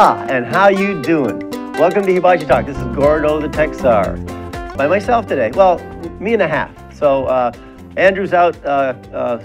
And how you doing? Welcome to Hibachi Talk. This is Gordo the Tech Texar. By myself today. Well, me and a half. So uh, Andrew's out uh, uh,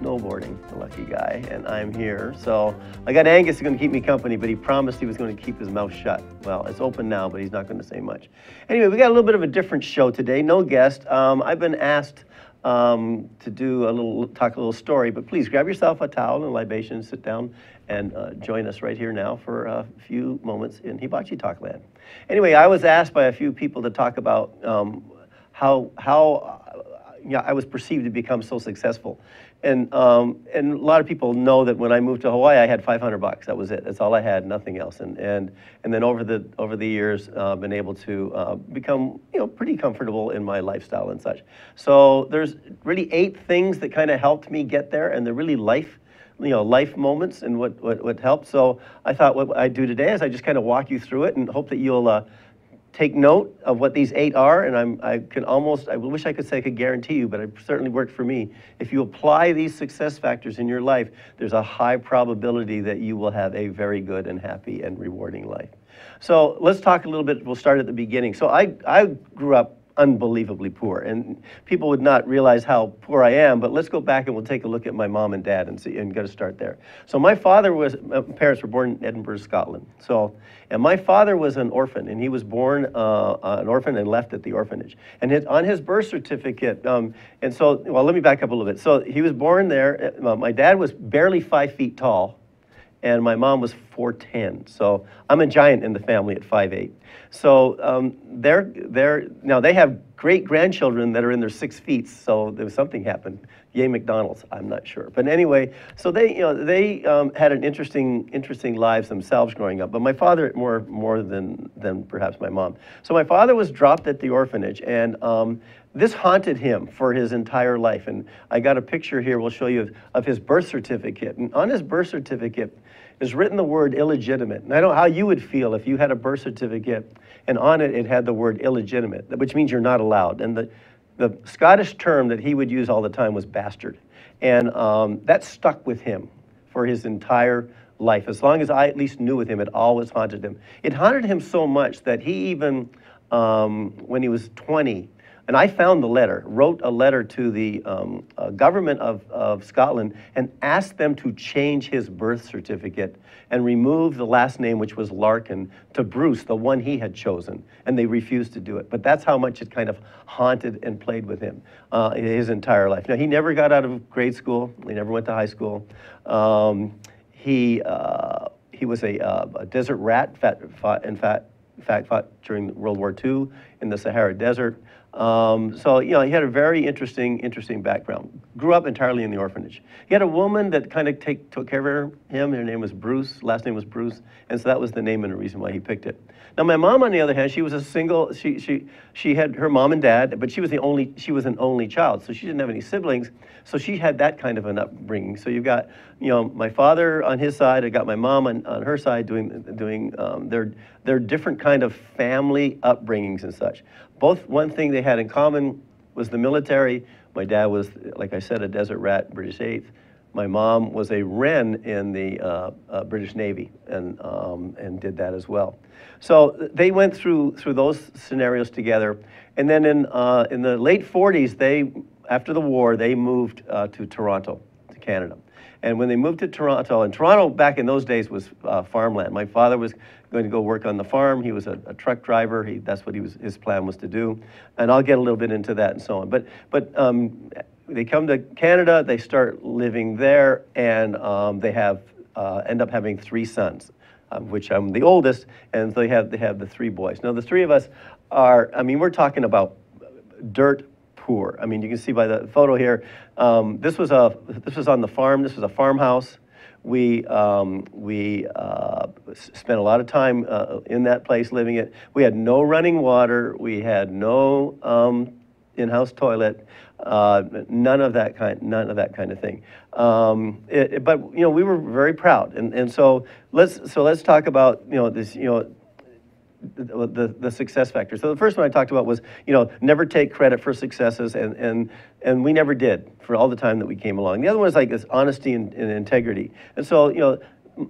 snowboarding, the lucky guy, and I'm here. So I got Angus who's going to keep me company, but he promised he was going to keep his mouth shut. Well, it's open now, but he's not going to say much. Anyway, we got a little bit of a different show today. No guest. Um, I've been asked um, to do a little, talk a little story, but please grab yourself a towel and libation, sit down, and uh, join us right here now for a few moments in Hibachi Talk Land. Anyway, I was asked by a few people to talk about um, how, how uh, you know, I was perceived to become so successful. And, um, and a lot of people know that when I moved to Hawaii, I had 500 bucks. That was it. That's all I had, nothing else. And, and, and then over the, over the years, uh, been able to uh, become you know, pretty comfortable in my lifestyle and such. So there's really eight things that kind of helped me get there, and they're really life you know, life moments and what, what, what helped. So I thought what I do today is I just kind of walk you through it and hope that you'll uh, take note of what these eight are, and I'm, I can almost, I wish I could say I could guarantee you, but it certainly worked for me. If you apply these success factors in your life, there's a high probability that you will have a very good and happy and rewarding life. So let's talk a little bit, we'll start at the beginning. So I, I grew up unbelievably poor. And people would not realize how poor I am, but let's go back and we'll take a look at my mom and dad and see and go to start there. So my father was, my parents were born in Edinburgh, Scotland. So, and my father was an orphan, and he was born uh, an orphan and left at the orphanage. And his, on his birth certificate, um, and so, well, let me back up a little bit. So he was born there. Uh, my dad was barely five feet tall and my mom was 4'10". So I'm a giant in the family at 5'8". So um, they're, they're, now they have great grandchildren that are in their six feet, so there was something happened. Yay McDonald's, I'm not sure. But anyway, so they, you know, they um, had an interesting, interesting lives themselves growing up. But my father more, more than, than perhaps my mom. So my father was dropped at the orphanage, and um, this haunted him for his entire life. And I got a picture here we'll show you of, of his birth certificate. And on his birth certificate, is written the word illegitimate. And I don't know how you would feel if you had a birth certificate and on it it had the word illegitimate, which means you're not allowed. And the, the Scottish term that he would use all the time was bastard. And um, that stuck with him for his entire life. As long as I at least knew with him, it always haunted him. It haunted him so much that he even, um, when he was 20, and I found the letter, wrote a letter to the um, uh, government of, of Scotland and asked them to change his birth certificate and remove the last name, which was Larkin, to Bruce, the one he had chosen. And they refused to do it. But that's how much it kind of haunted and played with him uh, his entire life. Now, he never got out of grade school, he never went to high school. Um, he, uh, he was a, uh, a desert rat, fat, fought, in fact, fought during World War II in the Sahara Desert. Um, so, you know, he had a very interesting, interesting background. Grew up entirely in the orphanage. He had a woman that kind of take, took care of him. Her name was Bruce. Last name was Bruce. And so that was the name and the reason why he picked it. Now, my mom, on the other hand, she was a single, she, she, she had her mom and dad, but she was the only, she was an only child. So she didn't have any siblings. So she had that kind of an upbringing. So you've got, you know, my father on his side, I got my mom on, on her side doing, doing um, their, their different kind of family upbringings and such. Both, one thing they had in common was the military. My dad was, like I said, a desert rat, British 8th. My mom was a Wren in the uh, uh, British Navy and, um, and did that as well. So they went through, through those scenarios together. And then in, uh, in the late 40s, they, after the war, they moved uh, to Toronto, to Canada. And when they moved to Toronto, and Toronto back in those days was uh, farmland. My father was going to go work on the farm. He was a, a truck driver. He, that's what he was, his plan was to do. And I'll get a little bit into that and so on. But, but um, they come to Canada, they start living there, and um, they have, uh, end up having three sons, of which I'm the oldest, and they have, they have the three boys. Now, the three of us are, I mean, we're talking about dirt poor. I mean, you can see by the photo here, um, this, was a, this was on the farm. This was a farmhouse. We, um, we uh, spent a lot of time uh, in that place living it. We had no running water. We had no um, in-house toilet. Uh, none of that kind, none of that kind of thing. Um, it, it, but you know, we were very proud, and and so let's so let's talk about you know this you know the, the, success factor. So the first one I talked about was, you know, never take credit for successes, and, and, and we never did for all the time that we came along. The other one is like this honesty and, and integrity. And so, you know,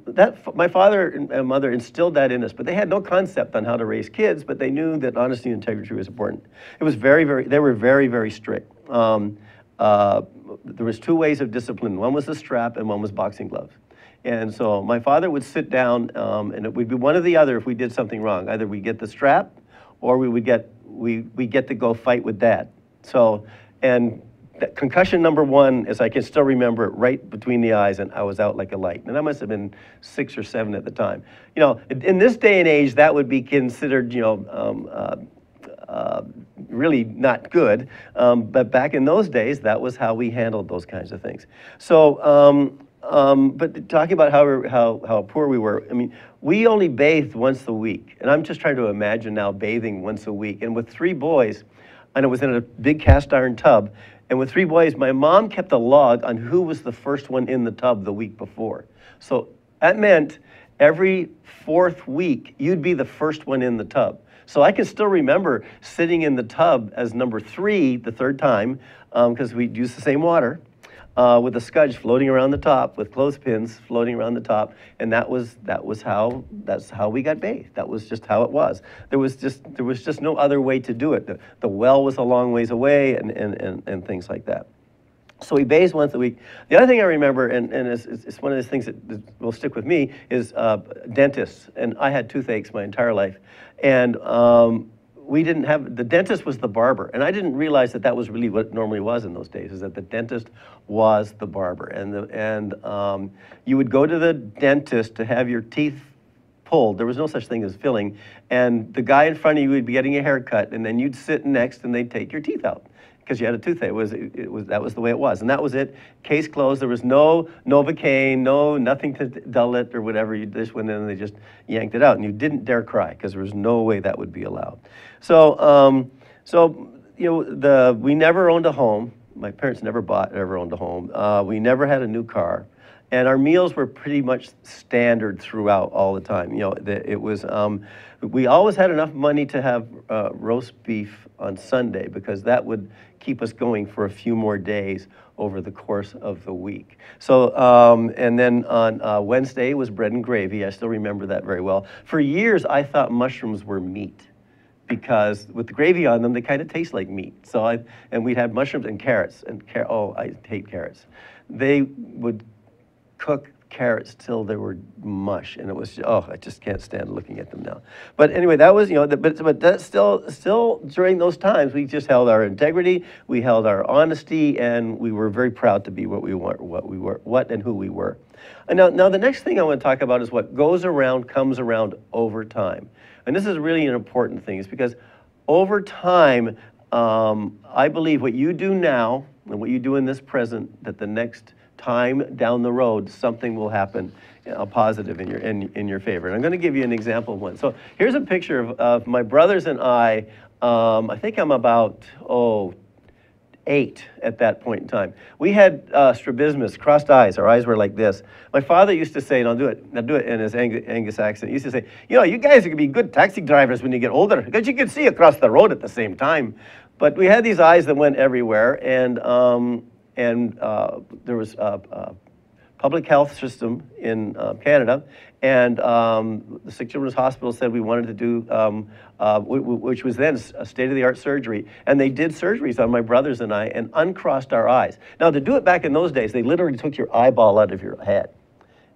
that my father and mother instilled that in us, but they had no concept on how to raise kids. But they knew that honesty and integrity was important. It was very, very. They were very, very strict. Um, uh, there was two ways of discipline. One was the strap, and one was boxing gloves. And so my father would sit down, um, and it would be one or the other if we did something wrong. Either we get the strap, or we would get we we get to go fight with dad. So, and concussion number one is I can still remember it right between the eyes, and I was out like a light. And I must have been six or seven at the time. You know, in this day and age, that would be considered, you know, um, uh, uh, really not good. Um, but back in those days, that was how we handled those kinds of things. So, um, but talking about how, how, how poor we were, I mean, we only bathed once a week. And I'm just trying to imagine now bathing once a week. And with three boys, and it was in a big cast iron tub, and with three boys, my mom kept a log on who was the first one in the tub the week before. So that meant every fourth week, you'd be the first one in the tub. So I can still remember sitting in the tub as number three the third time, because um, we used the same water uh, with a scudge floating around the top, with clothespins floating around the top, and that was that was how that's how we got bathed. That was just how it was. There was just there was just no other way to do it. The, the well was a long ways away, and, and, and, and things like that. So we bathed once a week. The other thing I remember, and, and it's, it's one of the things that, will stick with me, is uh, dentists. And I had toothaches my entire life. And um, we didn't have, the dentist was the barber. And I didn't realize that that was really what normally was in those days, is that the dentist was the barber. And, the, and um, you would go to the dentist to have your teeth pulled. There was no such thing as filling. And the guy in front of you would be getting a haircut, and then you'd sit next and they'd take your teeth out because you had a toothache. It was, it was, that was the way it was. And that was it. Case closed. There was no Novocaine, no nothing to dull it or whatever. You just went in and they just yanked it out. And you didn't dare cry because there was no way that would be allowed. So, um, so you know, the, we never owned a home. My parents never bought, ever owned a home. Uh, we never had a new car. And our meals were pretty much standard throughout all the time. You know, it was, um, we always had enough money to have uh, roast beef on Sunday because that would keep us going for a few more days over the course of the week. So, um, and then on uh, Wednesday was bread and gravy. I still remember that very well. For years, I thought mushrooms were meat because with the gravy on them, they kind of taste like meat. So I, and we'd have mushrooms and carrots, and car- oh, I hate carrots. They would cook carrots till they were mush, and it was oh, I just can't stand looking at them now. But anyway, that was you know, but but that still still during those times we just held our integrity, we held our honesty, and we were very proud to be what we were, what we were, what and who we were. And now now the next thing I want to talk about is what goes around comes around over time, and this is really an important thing, is because over time. Um, I believe what you do now and what you do in this present, that the next time down the road, something will happen a positive in your, in, in your favor. And I'm going to give you an example of one. So here's a picture of, of my brothers and I. Um, I think I'm about, oh, eight at that point in time. We had uh, strabismus, crossed eyes. Our eyes were like this. My father used to say, and I'll do it, I'll do it in his Ang Angus accent. He used to say, you know, you guys are going to be good taxi drivers when you get older because you can see across the road at the same time. But we had these eyes that went everywhere, and um, and uh, there was a, a, public health system in uh, Canada, and um, the Sick Children's Hospital said we wanted to do, um, uh, which was then a state-of-the-art surgery, and they did surgeries on my brothers and I and uncrossed our eyes. Now, to do it back in those days, they literally took your eyeball out of your head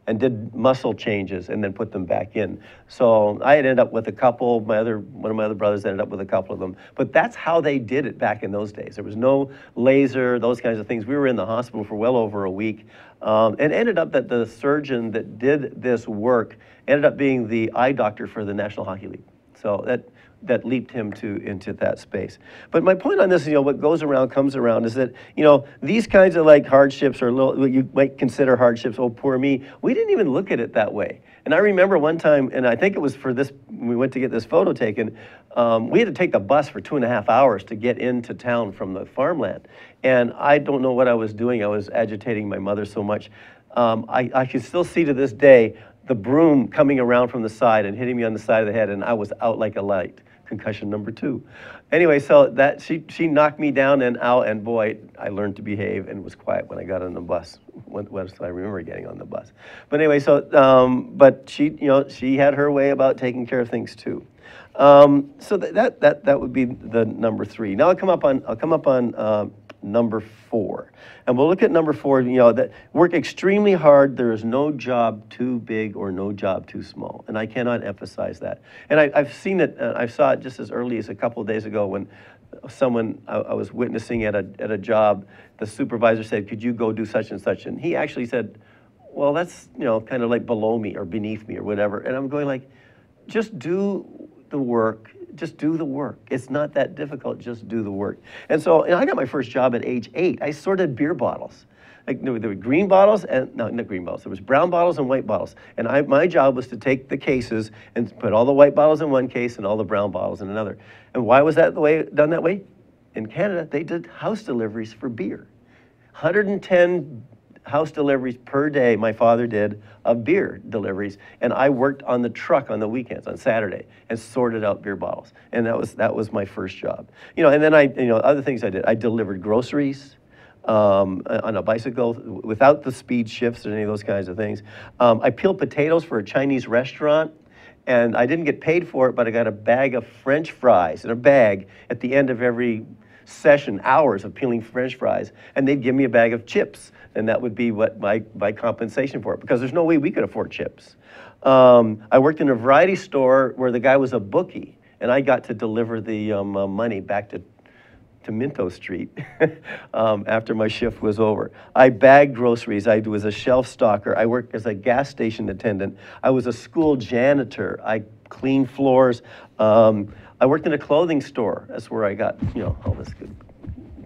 and did muscle changes and then put them back in. So I had ended up with a couple, my other, one of my other brothers ended up with a couple of them. But that's how they did it back in those days. There was no laser, those kinds of things. We were in the hospital for well over a week. Um, and ended up that the surgeon that did this work ended up being the eye doctor for the National Hockey League. So that that leaped him to into that space. But my point on this, is, you know, what goes around comes around is that, you know, these kinds of like hardships or little, what you might consider hardships, oh, poor me, we didn't even look at it that way. And I remember one time, and I think it was for this, we went to get this photo taken, um, we had to take the bus for two and a half hours to get into town from the farmland. And I don't know what I was doing. I was agitating my mother so much. Um, I, I can still see to this day the broom coming around from the side and hitting me on the side of the head, and I was out like a light concussion number two. Anyway, so that she she knocked me down and out, and boy, I learned to behave and was quiet when I got on the bus. When, when I remember getting on the bus. But anyway, so um, but she you know she had her way about taking care of things too. Um, so that, that that that would be the number three. Now I'll come up on I'll come up on. Uh, number four. And we'll look at number four, you know, that work extremely hard. There is no job too big or no job too small. And I cannot emphasize that. And I, have seen it, uh, I saw it just as early as a couple of days ago when someone I, I was witnessing at a, at a job, the supervisor said, could you go do such and such? And he actually said, well, that's, you know, kind of like below me or beneath me or whatever. And I'm going like, just do the work just do the work. It's not that difficult, just do the work. And so and I got my first job at age eight. I sorted beer bottles. Like there were green bottles and no, not green bottles. There was brown bottles and white bottles, and I, my job was to take the cases and put all the white bottles in one case and all the brown bottles in another. And why was that the way done that way? In Canada, they did house deliveries for beer. 110 house deliveries per day my father did of beer deliveries. And i worked on the truck on the weekends on saturday and sorted out beer bottles. And that was that was my first job. You know and then i you know other things i did. I delivered groceries um, on a bicycle without the speed shifts or any of those kinds of things. Um, i peeled potatoes for a chinese restaurant and i didn't get paid for it but i got a bag of french fries in a bag at the end of every session hours of peeling french fries and they'd give me a bag of chips and that would be what my, my compensation for it, because there's no way we could afford chips. Um, I worked in a variety store where the guy was a bookie, and I got to deliver the um, uh, money back to, to Minto Street um, after my shift was over. I bagged groceries. I was a shelf stocker. I worked as a gas station attendant. I was a school janitor. I cleaned floors. Um, I worked in a clothing store. That's where I got, you know, all this good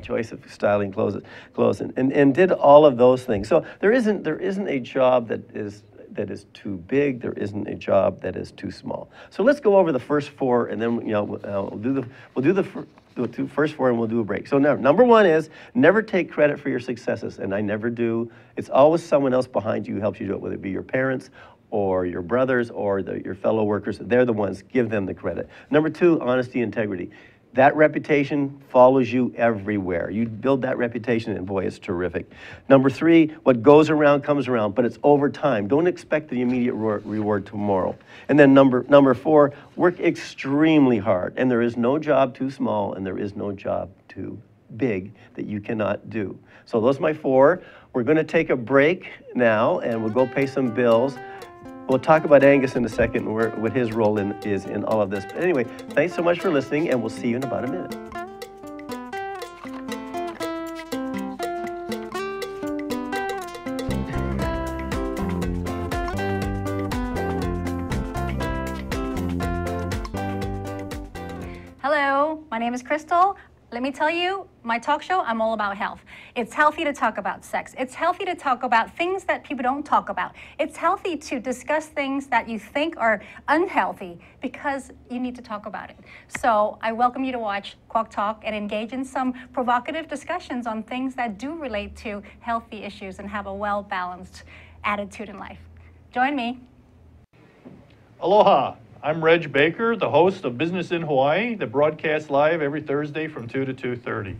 choice of styling clothes, clothes and, and, and did all of those things. So there isn't, there isn't a job that is that is too big. There isn't a job that is too small. So let's go over the first four, and then you know uh, we'll do the we'll do the the first four, and we'll do a break. So now, number one is never take credit for your successes, and I never do. It's always someone else behind you who helps you do it, whether it be your parents or your brothers or the, your fellow workers. They're the ones. Give them the credit. Number two, honesty, integrity that reputation follows you everywhere. You build that reputation, and boy, it's terrific. Number three, what goes around comes around, but it's over time. Don't expect the immediate reward tomorrow. And then number number four, work extremely hard. And there is no job too small, and there is no job too big that you cannot do. So those are my four. We're going to take a break now, and we'll go pay some bills. We'll talk about Angus in a second and where, what his role in, is in all of this. But anyway, thanks so much for listening, and we'll see you in about a minute. Hello, my name is Crystal. Let me tell you, my talk show, I'm all about health. It's healthy to talk about sex. It's healthy to talk about things that people don't talk about. It's healthy to discuss things that you think are unhealthy because you need to talk about it. So I welcome you to watch Quack Talk and engage in some provocative discussions on things that do relate to healthy issues and have a well-balanced attitude in life. Join me. Aloha. I'm Reg Baker, the host of Business in Hawaii that broadcasts live every Thursday from 2 to 2.30.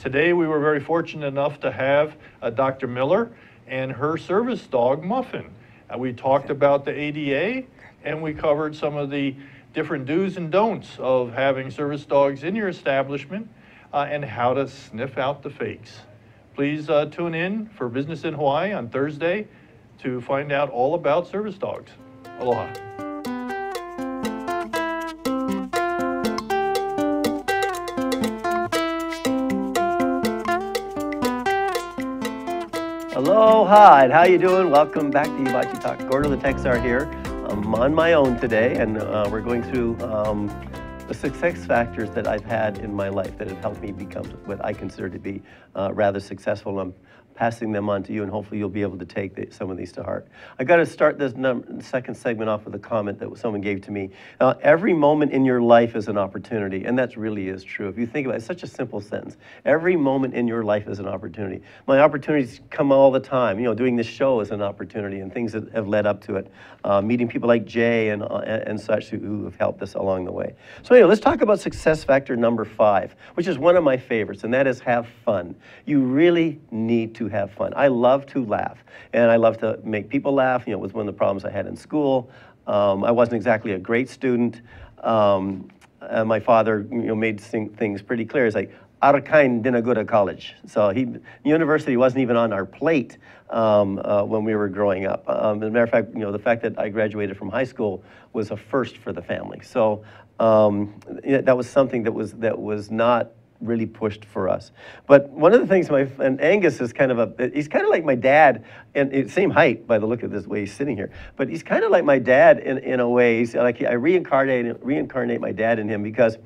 Today we were very fortunate enough to have uh, Dr. Miller and her service dog, Muffin. Uh, we talked about the ADA and we covered some of the different do's and don'ts of having service dogs in your establishment uh, and how to sniff out the fakes. Please uh, tune in for Business in Hawaii on Thursday to find out all about service dogs. Aloha. Aloha, and how you doing? Welcome back to Hibachi Talk. Gordo the Texar here. I'm on my own today, and uh, we're going through um, the success factors that I've had in my life that have helped me become what I consider to be uh, rather successful. I'm passing them on to you, and hopefully you'll be able to take the, some of these to heart. I got to start this second segment off with a comment that someone gave to me. Uh, every moment in your life is an opportunity, and that really is true. If you think about it, it's such a simple sentence. Every moment in your life is an opportunity. My opportunities come all the time. You know, doing this show is an opportunity, and things that have led up to it. Uh, meeting people like Jay and, uh, and such who, who have helped us along the way. So anyway, let's talk about success factor number five, which is one of my favorites, and that is have fun. You really need to have fun. I love to laugh, and I love to make people laugh. You know, it was one of the problems I had in school. Um, I wasn't exactly a great student. Um, uh, my father, you know, made things pretty clear. It's like, kind didn't go to college. So he, university wasn't even on our plate um, uh, when we were growing up. Um, as a matter of fact, you know, the fact that I graduated from high school was a first for the family. So um, that was something that was, that was not really pushed for us. But one of the things my and Angus is kind of a he's kind of like my dad, and same height by the look of this way he's sitting here. But he's kind of like my dad in, in a way. He's like I reincarnate reincarnate my dad in him because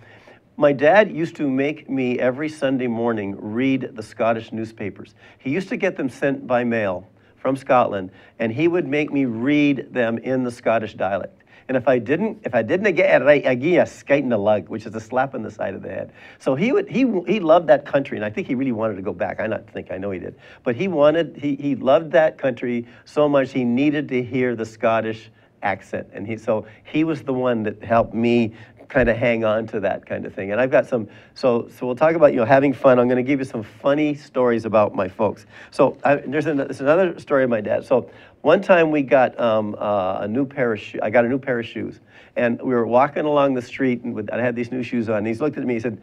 my dad used to make me every Sunday morning read the Scottish newspapers. He used to get them sent by mail from Scotland, and he would make me read them in the Scottish dialect. And if I didn't, if I didn't get it right, you a skate in the lug, which is a slap on the side of the head. So he would, he, he loved that country, and I think he really wanted to go back. I not think I know he did, but he wanted, he, he loved that country so much he needed to hear the Scottish accent, and he so he was the one that helped me kind of hang on to that kind of thing. And I've got some, so so we'll talk about you know having fun. I'm going to give you some funny stories about my folks. So I, there's, an, there's another story of my dad. So one time we got um, uh, a new pair of shoes. I got a new pair of shoes, and we were walking along the street, and with, I had these new shoes on. And he looked at me. He said,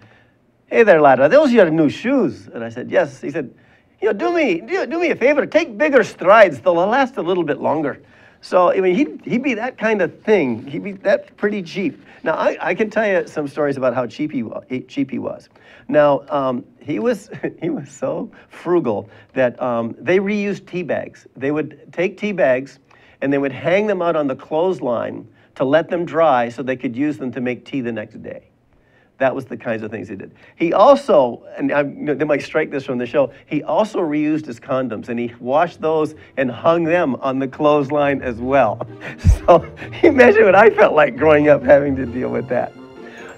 "Hey there, lad, are those your new shoes?" And I said, "Yes." He said, "You know, do me do, do me a favor. Take bigger strides. They'll last a little bit longer." So, I mean, he'd, he'd be that kind of thing. He'd be that pretty cheap. Now, I, I can tell you some stories about how cheap he, cheap he was. Now, um, he, was, he was so frugal that um, they reused tea bags. They would take tea bags and they would hang them out on the clothesline to let them dry so they could use them to make tea the next day. That was the kinds of things he did. He also, and I, they might strike this from the show, he also reused his condoms and he washed those and hung them on the clothesline as well. So imagine what I felt like growing up having to deal with that.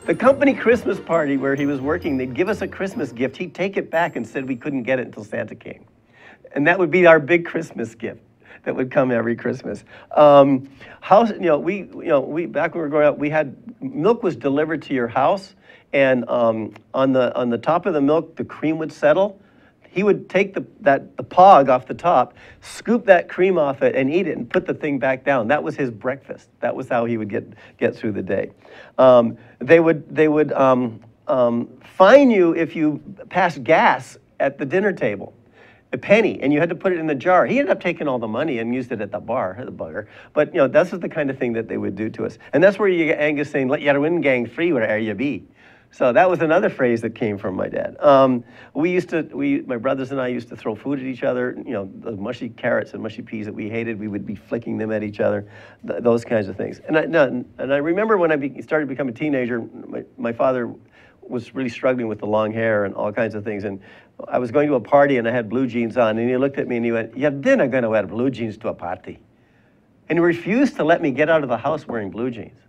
The company Christmas party where he was working, they'd give us a Christmas gift. He'd take it back and said we couldn't get it until Santa came. And that would be our big Christmas gift that would come every Christmas. Um, house, you know, we, you know, we back when we were growing up, we had milk was delivered to your house, and um, on the on the top of the milk, the cream would settle. He would take the that the pog off the top, scoop that cream off it, and eat it, and put the thing back down. That was his breakfast. That was how he would get get through the day. Um, they would they would um, um, fine you if you passed gas at the dinner table a penny and you had to put it in the jar. He ended up taking all the money and used it at the bar, the bugger. But you know, this is the kind of thing that they would do to us. And that's where you get Angus saying, let your wind gang free wherever you be. So that was another phrase that came from my dad. Um, we used to, we, my brothers and I used to throw food at each other. You know, the mushy carrots and mushy peas that we hated, we would be flicking them at each other, th those kinds of things. And I, and I remember when I be, started to become a teenager, my, my father was really struggling with the long hair and all kinds of things. And I was going to a party and I had blue jeans on, and he looked at me and he went, You're then not going to wear blue jeans to a party. And he refused to let me get out of the house wearing blue jeans.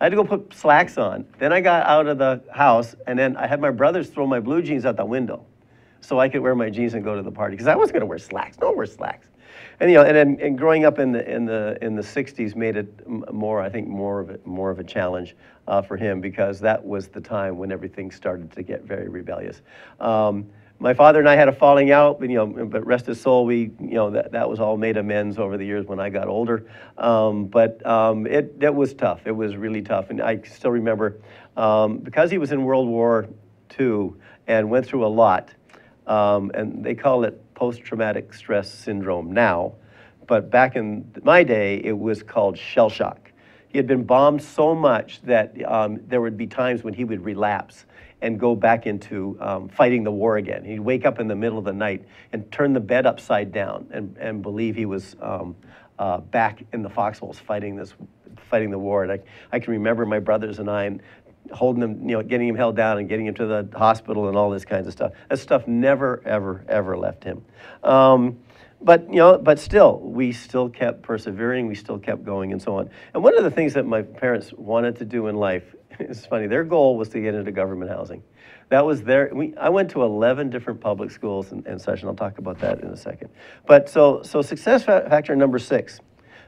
I had to go put slacks on. Then I got out of the house, and then I had my brothers throw my blue jeans out the window so I could wear my jeans and go to the party because I wasn't going to wear slacks. No one wears slacks. And you know, and then and growing up in the in the in the '60s made it more, I think, more of it more of a challenge uh, for him because that was the time when everything started to get very rebellious. Um, my father and I had a falling out, but, you know, but rest his soul, we, you know, that, that was all made amends over the years when I got older. Um, but um, it, it was tough. It was really tough. And I still remember, um, because he was in World War II and went through a lot, um, and they call it post-traumatic stress syndrome now, but back in my day, it was called shell shock. He had been bombed so much that um, there would be times when he would relapse and go back into um, fighting the war again. He'd wake up in the middle of the night and turn the bed upside down and, and believe he was um, uh, back in the foxholes fighting this, fighting the war. And I, I can remember my brothers and I, holding him, you know, getting him held down and getting him to the hospital and all this kinds of stuff. That stuff never, ever, ever left him. Um, but you know, but still, we still kept persevering. We still kept going, and so on. And one of the things that my parents wanted to do in life is funny. Their goal was to get into government housing. That was their. We, I went to 11 different public schools and, and such, and I'll talk about that in a second. But so, so success factor number six: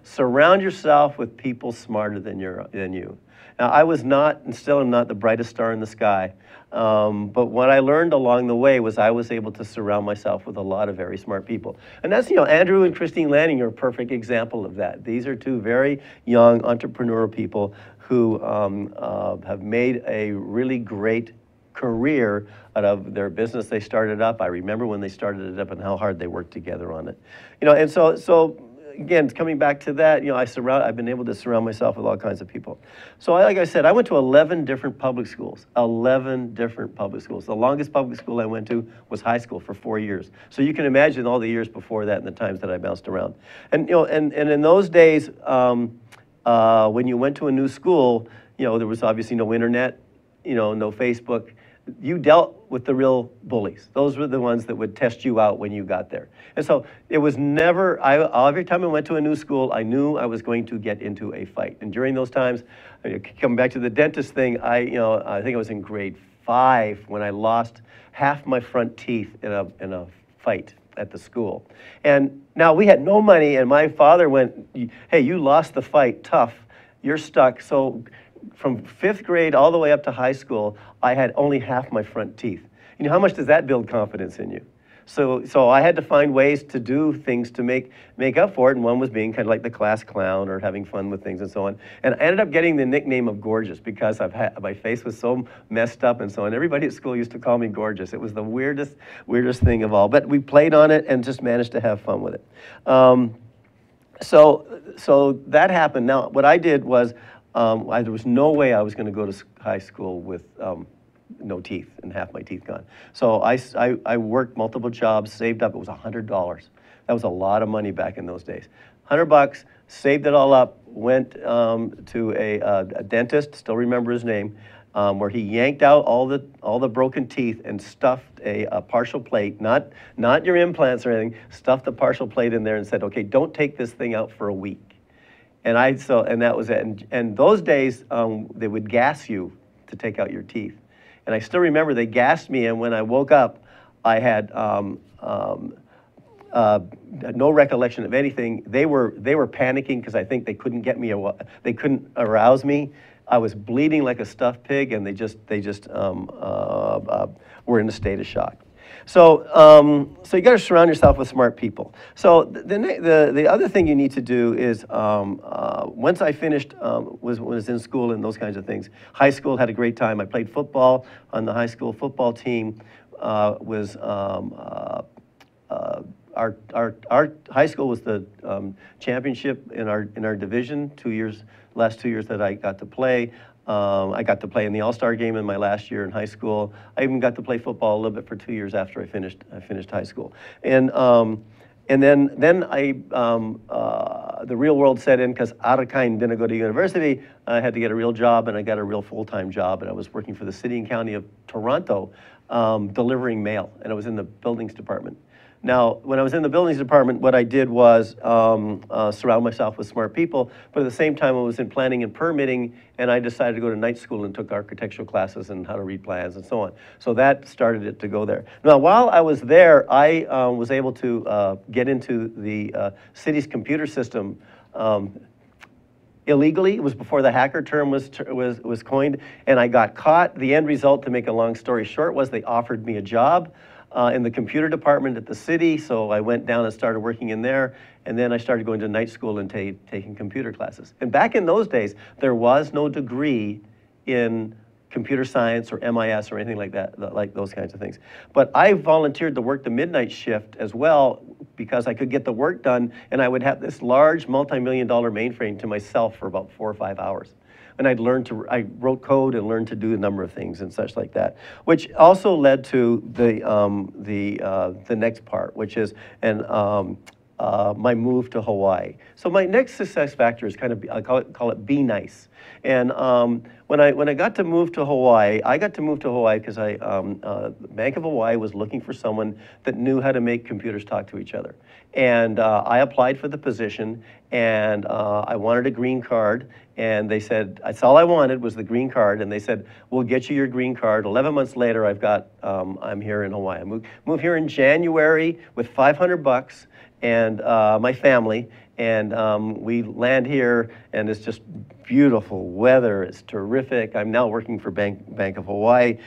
surround yourself with people smarter than you than you. Now, I was not, and still am not, the brightest star in the sky. Um, but what I learned along the way was I was able to surround myself with a lot of very smart people. And that's, you know, Andrew and Christine Lanning are a perfect example of that. These are two very young entrepreneurial people who um, uh, have made a really great career out of their business they started up. I remember when they started it up and how hard they worked together on it. You know, and so, so again, coming back to that, you know, I surround, I've been able to surround myself with all kinds of people. So I, like I said, I went to 11 different public schools, 11 different public schools. The longest public school I went to was high school for four years. So you can imagine all the years before that and the times that I bounced around. And, you know, and, and in those days, um, uh, when you went to a new school, you know, there was obviously no internet, you know, no Facebook you dealt with the real bullies. Those were the ones that would test you out when you got there. And so it was never, I, every time I went to a new school, I knew I was going to get into a fight. And during those times, coming back to the dentist thing, I, you know, I think I was in grade five when I lost half my front teeth in a, in a fight at the school. And now we had no money, and my father went, hey, you lost the fight, tough, you're stuck, so from fifth grade all the way up to high school, I had only half my front teeth. You know, how much does that build confidence in you? So, so I had to find ways to do things to make, make up for it, and one was being kind of like the class clown or having fun with things and so on. And I ended up getting the nickname of Gorgeous because I've had, my face was so messed up and so on. Everybody at school used to call me Gorgeous. It was the weirdest, weirdest thing of all. But we played on it and just managed to have fun with it. Um, so, so that happened. Now, what I did was um, I, there was no way I was going to go to high school with um, no teeth and half my teeth gone. So I, I, I worked multiple jobs, saved up. It was $100. That was a lot of money back in those days. 100 bucks, saved it all up, went um, to a, uh, a, dentist, still remember his name, um, where he yanked out all the, all the broken teeth and stuffed a, a, partial plate, not, not your implants or anything, stuffed the partial plate in there and said, okay, don't take this thing out for a week. And I so and that was it. And, and those days um, they would gas you to take out your teeth. And I still remember they gassed me, and when I woke up, I had um, um, uh, no recollection of anything. They were they were panicking because I think they couldn't get me. They couldn't arouse me. I was bleeding like a stuffed pig, and they just they just um, uh, uh, were in a state of shock. So, um, so you got to surround yourself with smart people. So the, the, the other thing you need to do is, um, uh, once I finished, um, was, was in school and those kinds of things, high school, had a great time. I played football on the high school football team, uh, was, um, uh, uh, our, our, our high school was the um, championship in our, in our division, two years, last two years that I got to play. Um, I got to play in the All-Star game in my last year in high school. I even got to play football a little bit for two years after I finished I finished high school. And um, and then then I um, uh, the real world set in because Arakain didn't go to university. I had to get a real job, and I got a real full-time job, and I was working for the city and county of Toronto, um, delivering mail, and I was in the buildings department. Now, when I was in the buildings department, what I did was um, uh, surround myself with smart people, but at the same time, I was in planning and permitting, and I decided to go to night school and took architectural classes and how to read plans and so on. So that started it to go there. Now, while I was there, I uh, was able to uh, get into the uh, city's computer system um, illegally. It was before the hacker term was, was, was coined, and I got caught. The end result, to make a long story short, was they offered me a job uh, in the computer department at the city, so I went down and started working in there, and then I started going to night school and taking computer classes. And back in those days, there was no degree in computer science or MIS or anything like that, like those kinds of things. But I volunteered to work the midnight shift as well because I could get the work done and I would have this large multi-million dollar mainframe to myself for about four or five hours and I'd learned to, I wrote code and learned to do a number of things and such like that, which also led to the, um, the, uh, the next part, which is, and um, uh, my move to Hawaii. So my next success factor is kind of, I call it, call it be nice. And um, when, I, when I got to move to Hawaii, I got to move to Hawaii because I, um, uh, Bank of Hawaii was looking for someone that knew how to make computers talk to each other. And uh, I applied for the position and uh, I wanted a green card. And they said, that's all I wanted was the green card. And they said, we'll get you your green card. 11 months later, I've got, um, I'm here in Hawaii. I moved, moved here in January with 500 bucks and uh, my family. And um, we land here, and it's just beautiful weather. It's terrific. I'm now working for Bank, Bank of Hawaii.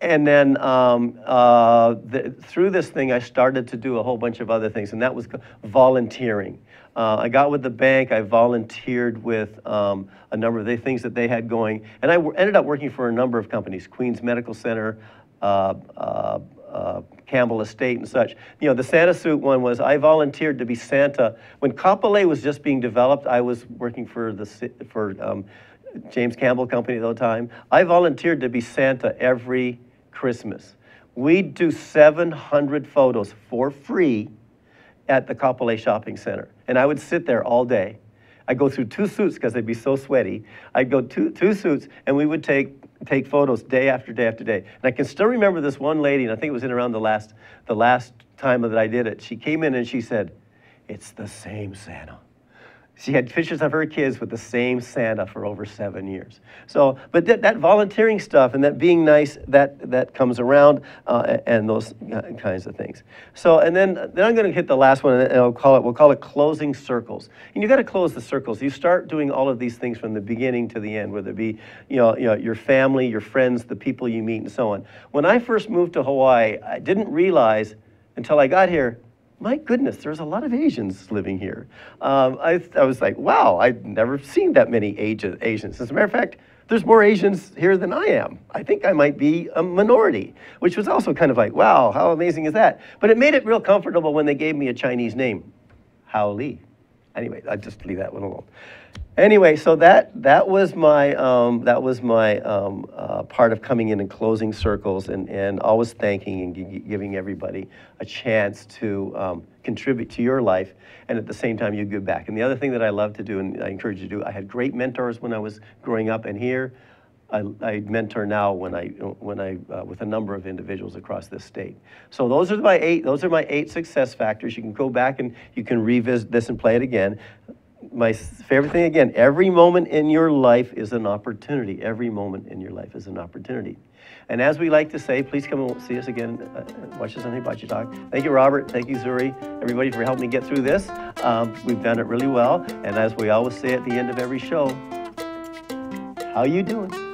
And then um, uh, the, through this thing, I started to do a whole bunch of other things, and that was volunteering. Uh, I got with the bank, I volunteered with um, a number of the things that they had going, and I ended up working for a number of companies Queens Medical Center, uh, uh, uh, Campbell Estate, and such. You know, the Santa suit one was I volunteered to be Santa. When Kapolei was just being developed, I was working for, the, for um, James Campbell Company at the time. I volunteered to be Santa every Christmas. We'd do 700 photos for free at the Kapolei Shopping Center. And I would sit there all day. I'd go through two suits because they'd be so sweaty. I'd go two, two suits and we would take, take photos day after day after day. And I can still remember this one lady, and I think it was in around the last, the last time that I did it. She came in and she said, it's the same Santa. She had pictures of her kids with the same Santa for over seven years. So, but that, that volunteering stuff and that being nice, that, that comes around uh, and those uh, kinds of things. So, and then, then I'm going to hit the last one and I'll call it, we'll call it closing circles. And you've got to close the circles. You start doing all of these things from the beginning to the end, whether it be, you know, you know, your family, your friends, the people you meet and so on. When I first moved to Hawaii, I didn't realize until I got here my goodness, there's a lot of Asians living here. Um, I, I, was like, wow, I've never seen that many Asians. As a matter of fact, there's more Asians here than I am. I think I might be a minority, which was also kind of like, wow, how amazing is that? But it made it real comfortable when they gave me a Chinese name, Hao Li. Anyway, I just leave that one alone. Anyway, so that that was my um, that was my um, uh, part of coming in and closing circles and, and always thanking and giving everybody a chance to um, contribute to your life and at the same time you give back. And the other thing that I love to do and I encourage you to do, I had great mentors when I was growing up, and here I, I mentor now when I when I uh, with a number of individuals across this state. So those are my eight. Those are my eight success factors. You can go back and you can revisit this and play it again my favorite thing again, every moment in your life is an opportunity. Every moment in your life is an opportunity. And as we like to say, please come and see us again, uh, watch us on Hibachi Talk. Thank you, Robert. Thank you, Zuri, everybody for helping me get through this. Um, we've done it really well. And as we always say at the end of every show, how you doing?